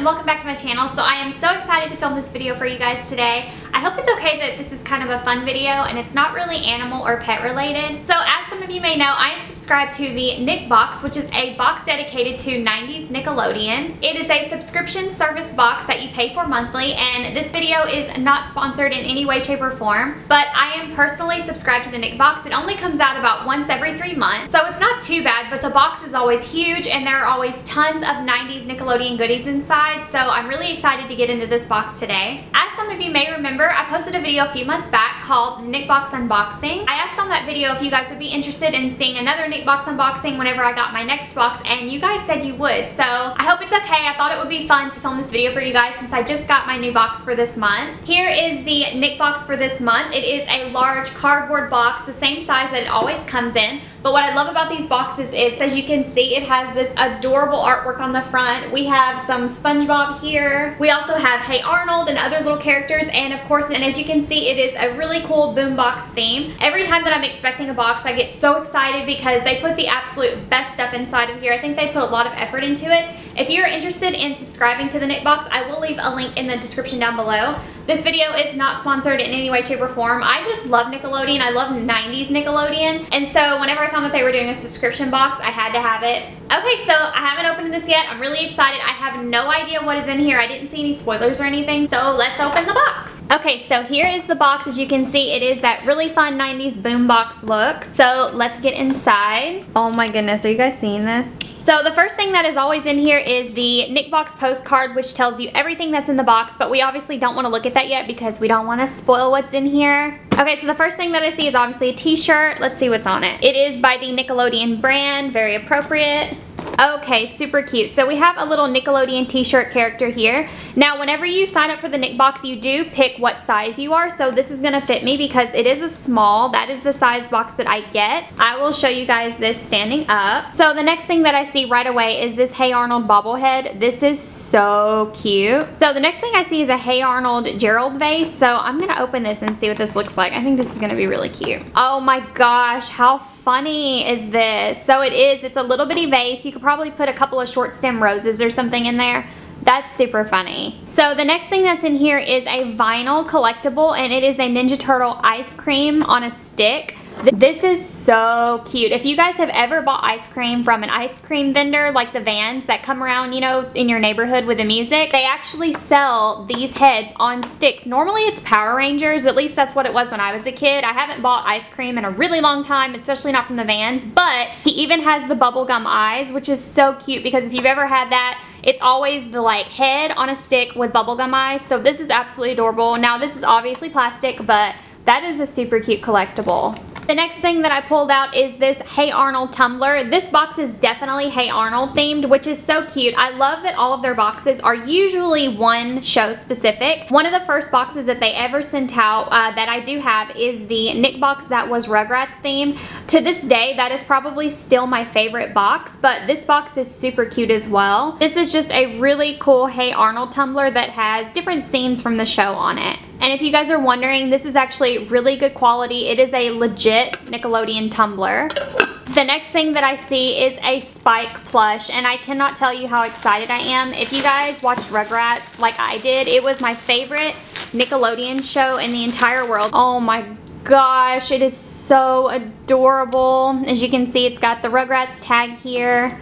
and welcome back to my channel. So I am so excited to film this video for you guys today. I hope it's okay that this is kind of a fun video and it's not really animal or pet related. So as some of you may know, I am subscribed to the Nick Box, which is a box dedicated to 90s Nickelodeon. It is a subscription service box that you pay for monthly and this video is not sponsored in any way, shape, or form, but I am personally subscribed to the Nick Box. It only comes out about once every three months, so it's not too bad, but the box is always huge and there are always tons of 90s Nickelodeon goodies inside, so I'm really excited to get into this box today. As some of you may remember, I posted a video a few months back called Nick Box Unboxing. I asked on that video if you guys would be interested in seeing another Nick Box unboxing whenever I got my next box, and you guys said you would, so I hope it's okay. I thought it would be fun to film this video for you guys since I just got my new box for this month. Here is the Nick Box for this month. It is a large cardboard box, the same size that it always comes in, but what I love about these boxes is, as you can see, it has this adorable artwork on the front. We have some SpongeBob here. We also have Hey Arnold and other little characters, and of course, and as you can see, it is a really cool boombox theme. Every time that I'm expecting a box, I get so excited because they put the absolute best stuff inside of here. I think they put a lot of effort into it. If you're interested in subscribing to the Nick Box, I will leave a link in the description down below. This video is not sponsored in any way, shape, or form. I just love Nickelodeon. I love 90s Nickelodeon. And so whenever I found that they were doing a subscription box, I had to have it. Okay, so I haven't opened this yet. I'm really excited. I have no idea what is in here. I didn't see any spoilers or anything, so let's open the box. Okay, so here is the box. As you can see, it is that really fun 90s boombox look. So let's get inside. Oh my goodness, are you guys seeing this? So the first thing that is always in here is the Nick Box postcard, which tells you everything that's in the box, but we obviously don't want to look at that yet because we don't want to spoil what's in here. Okay, so the first thing that I see is obviously a t-shirt. Let's see what's on it. It is by the Nickelodeon brand, very appropriate. Okay, super cute. So we have a little Nickelodeon t-shirt character here. Now, whenever you sign up for the Nick box, you do pick what size you are. So this is gonna fit me because it is a small. That is the size box that I get. I will show you guys this standing up. So the next thing that I see right away is this Hey Arnold bobblehead. This is so cute. So the next thing I see is a Hey Arnold Gerald vase. So I'm gonna open this and see what this looks like. I think this is gonna be really cute. Oh my gosh, how funny is this? So it is, it's a little bitty vase. You could probably put a couple of short stem roses or something in there. That's super funny. So the next thing that's in here is a vinyl collectible and it is a Ninja Turtle ice cream on a stick. This is so cute. If you guys have ever bought ice cream from an ice cream vendor, like the vans that come around, you know, in your neighborhood with the music, they actually sell these heads on sticks. Normally it's Power Rangers, at least that's what it was when I was a kid. I haven't bought ice cream in a really long time, especially not from the vans, but he even has the bubblegum eyes, which is so cute because if you've ever had that, it's always the like head on a stick with bubblegum eyes. So this is absolutely adorable. Now this is obviously plastic, but that is a super cute collectible. The next thing that I pulled out is this Hey Arnold tumbler. This box is definitely Hey Arnold themed, which is so cute. I love that all of their boxes are usually one show specific. One of the first boxes that they ever sent out uh, that I do have is the Nick box that was Rugrats themed. To this day, that is probably still my favorite box, but this box is super cute as well. This is just a really cool Hey Arnold tumbler that has different scenes from the show on it. And if you guys are wondering, this is actually really good quality. It is a legit Nickelodeon tumbler. The next thing that I see is a Spike plush, and I cannot tell you how excited I am. If you guys watched Rugrats like I did, it was my favorite Nickelodeon show in the entire world. Oh my gosh, it is so adorable. As you can see, it's got the Rugrats tag here.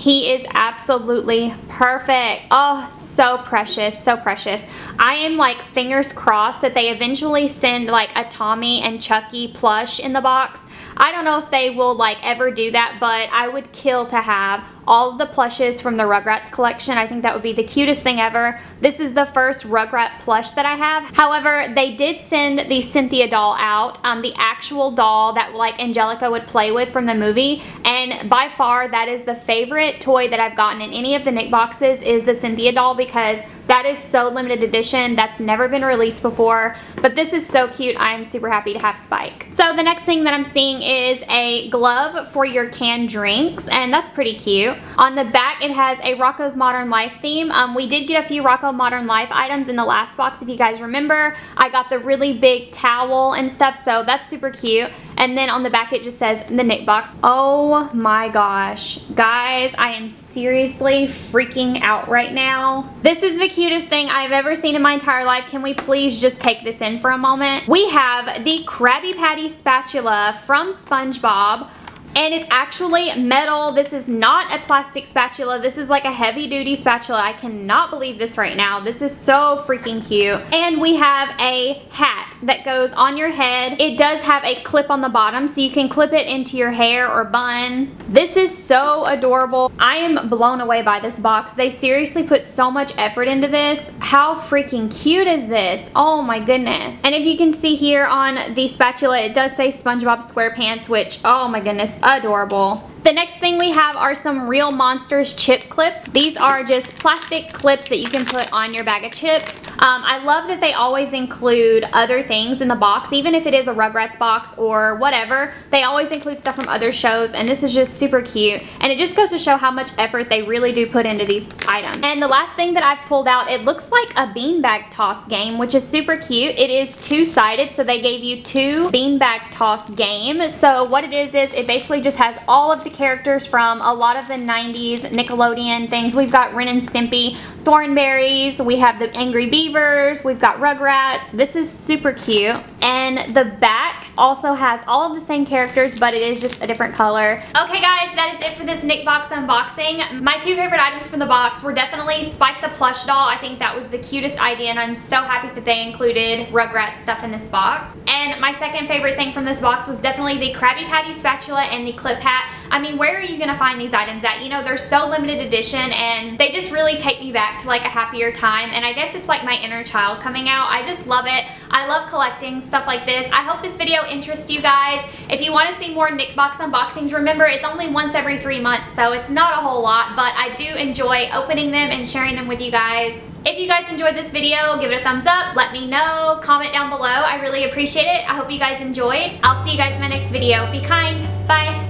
He is absolutely perfect. Oh, so precious, so precious. I am like fingers crossed that they eventually send like a Tommy and Chucky plush in the box. I don't know if they will like ever do that, but I would kill to have all the plushes from the Rugrats collection. I think that would be the cutest thing ever. This is the first Rugrat plush that I have. However, they did send the Cynthia doll out, um, the actual doll that like Angelica would play with from the movie. And by far, that is the favorite toy that I've gotten in any of the Nick boxes is the Cynthia doll because that is so limited edition. That's never been released before. But this is so cute. I'm super happy to have Spike. So the next thing that I'm seeing is a glove for your canned drinks. And that's pretty cute. On the back, it has a Rocko's Modern Life theme. Um, we did get a few Rocko Modern Life items in the last box, if you guys remember. I got the really big towel and stuff, so that's super cute. And then on the back it just says the Nick box. Oh my gosh. Guys, I am seriously freaking out right now. This is the cutest thing I've ever seen in my entire life. Can we please just take this in for a moment? We have the Krabby Patty spatula from SpongeBob and it's actually metal. This is not a plastic spatula. This is like a heavy duty spatula. I cannot believe this right now. This is so freaking cute. And we have a hat that goes on your head. It does have a clip on the bottom so you can clip it into your hair or bun. This is so adorable. I am blown away by this box. They seriously put so much effort into this. How freaking cute is this? Oh my goodness. And if you can see here on the spatula, it does say SpongeBob SquarePants, which, oh my goodness, adorable. The next thing we have are some Real Monsters chip clips. These are just plastic clips that you can put on your bag of chips. Um, I love that they always include other things in the box, even if it is a Rugrats box or whatever. They always include stuff from other shows, and this is just super cute. And it just goes to show how much effort they really do put into these items. And the last thing that I've pulled out, it looks like a beanbag toss game, which is super cute. It is two-sided, so they gave you two beanbag toss game. So what it is, is it basically just has all of the characters from a lot of the 90s Nickelodeon things. We've got Ren and Stimpy, Thornberrys, we have the Angry Beavers, we've got Rugrats. This is super cute. And the back also has all of the same characters, but it is just a different color. Okay guys, that is it for this Nick Box unboxing. My two favorite items from the box were definitely Spike the plush doll. I think that was the cutest idea and I'm so happy that they included Rugrats stuff in this box. And my second favorite thing from this box was definitely the Krabby Patty spatula and the clip hat. I mean, where are you gonna find these items at? You know, they're so limited edition and they just really take me back to like a happier time. And I guess it's like my inner child coming out. I just love it. I love collecting stuff like this. I hope this video interests you guys. If you wanna see more Nick Box unboxings, remember it's only once every three months, so it's not a whole lot, but I do enjoy opening them and sharing them with you guys. If you guys enjoyed this video, give it a thumbs up, let me know, comment down below. I really appreciate it. I hope you guys enjoyed. I'll see you guys in my next video. Be kind. Bye.